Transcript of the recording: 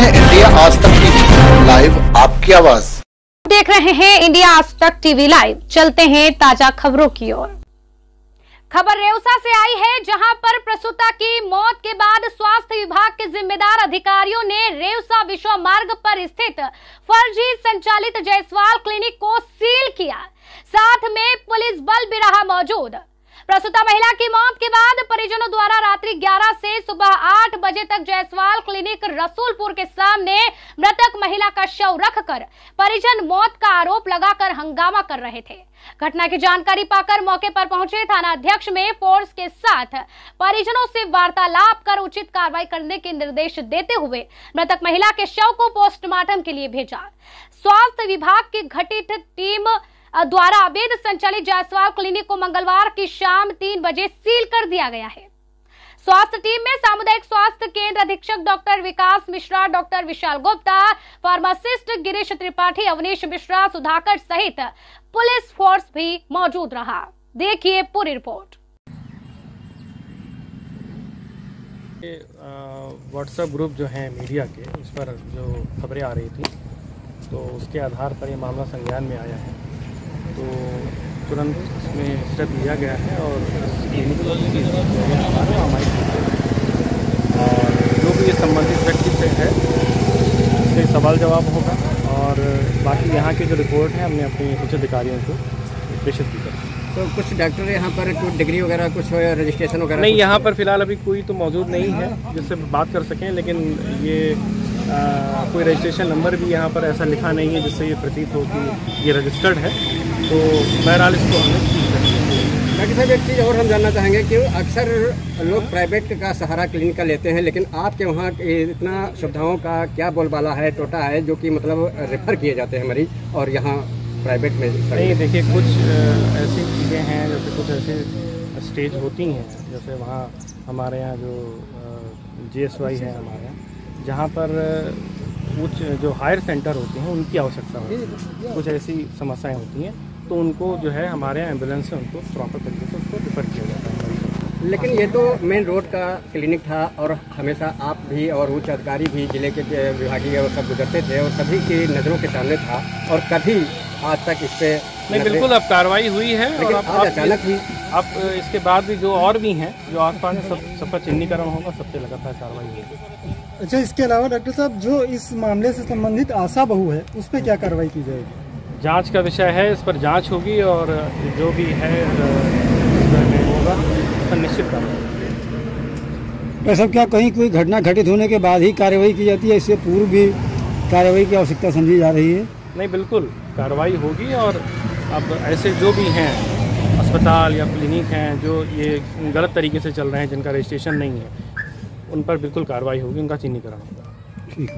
हैं इंडिया आज तक टीवी लाइव, आपकी आवाज़। देख रहे हैं इंडिया आज तक टीवी लाइव। चलते हैं ताज़ा खबरों की ओर। खबर रेउसा से आई है, जहाँ पर प्रसूता की मौत के बाद स्वास्थ्य विभाग के जिम्मेदार अधिकारियों ने रेउसा विश्व मार्ग पर स्थित फर्जी संचालित जायसवाल क्लिनिक को सील किया। साथ में पुलिस बल भी रहा मौजूद। प्रसूता महिला की मौत के बाद परिजनों द्वारा रात्रि 11 से सुबह 8 बजे तक जायसवाल क्लिनिक रसूलपुर के सामने मृतक महिला का शव रखकर परिजन मौत का आरोप लगाकर हंगामा कर रहे थे। घटना की जानकारी पाकर मौके पर पहुँचे थाना अध्यक्ष में फोर्स के साथ परिजनों से वार्तालाप कर उचित कार्रवाई करने के निर्देश देते हुए मृतक महिला के शव को पोस्टमार्टम के लिए भेजा। स्वास्थ्य विभाग की घटित टीम द्वारा अवैध संचालित जायसवाल क्लिनिक को मंगलवार की शाम तीन बजे सील कर दिया गया है। स्वास्थ्य टीम में सामुदायिक स्वास्थ्य केंद्र अधीक्षक doctor Vikas Mishra, doctor Vishal Gupta, pharmacist Girish Tripathi, Avneesh Mishra, Sudhakar सहित पुलिस फोर्स भी मौजूद रहा। देखिए पूरी रिपोर्ट। व्हाट्सएप ग्रुप जो है मीडिया के उस पर जो खबरें आ रही थी तो उसके आधार पर ये मामला संज्ञान में आया है। तो तुरंत इसमें स्टेप लिया गया है और क्लिनिक और जो भी ये संबंधित व्यक्ति से है उससे सवाल जवाब होगा और बाकी यहाँ की जो रिपोर्ट है हमने अपने उच्च अधिकारियों को प्रेषित की है तो कुछ डॉक्टर यहाँ पर कुछ डिग्री वगैरह कुछ हो या रजिस्ट्रेशन वगैरह नहीं यहाँ पर फ़िलहाल अभी कोई तो मौजूद नहीं है जिससे बात कर सकें लेकिन ये कोई रजिस्ट्रेशन नंबर भी यहाँ पर ऐसा लिखा नहीं है जिससे ये प्रतीत हो कि ये रजिस्टर्ड है। तो बहरहाल इसको हमें डॉक्टर साहब एक चीज़ और हम जानना चाहेंगे कि अक्सर लोग प्राइवेट का सहारा क्लिनिक का लेते हैं लेकिन आपके वहाँ इतना सुविधाओं का क्या बोलबाला है टोटा है जो कि मतलब रेफर किए जाते हैं मरीज़ और यहाँ प्राइवेट में नहीं देखिए कुछ ऐसी चीज़ें हैं जैसे कुछ ऐसे स्टेज होती हैं जैसे वहाँ हमारे यहाँ जो जी एस वाई है हमारे यहाँ। जहाँ पर उच्च, जो हायर सेंटर होते हैं, उनकी आवश्यकता होती है। कुछ ऐसी समस्याएँ होती हैं तो उनको जो है हमारे यहाँ एंबुलेंस से उनको प्रॉपर तरीके से उसको रिफर किया जाता है। लेकिन ये तो मेन रोड का क्लिनिक था और हमेशा आप भी और उच्च अधिकारी भी ज़िले के विभागीय सब गुजरते थे और सभी की नज़रों के सामने था और कभी आज तक इस पे नहीं बिल्कुल अब कार्रवाई हुई है लेकिन और आज अचानक ही अब इसके बाद भी जो और भी हैं जो आसपास में सब सबका चिन्हीकरण होगा सबसे लगातार कार्रवाई होगी। अच्छा इसके अलावा डॉक्टर साहब जो इस मामले से संबंधित आशा बहू है उस पर क्या कार्रवाई की जाएगी? जाँच का विषय है इस पर जाँच होगी और जो भी है होगा उस पर निश्चित कार्रवाई डॉक्टर साहब क्या कहीं कोई घटना घटित होने के बाद ही कार्रवाई की जाती है? इससे पूर्व भी कार्रवाई की आवश्यकता समझी जा रही है। नहीं, बिल्कुल, कार्रवाई होगी और अब ऐसे जो भी हैं, अस्पताल या क्लिनिक हैं, जो ये गलत तरीके से चल रहे हैं, जिनका रजिस्ट्रेशन नहीं है, उन पर बिल्कुल कार्रवाई होगी, उनका चिन्हीकरण होगा। ठीक।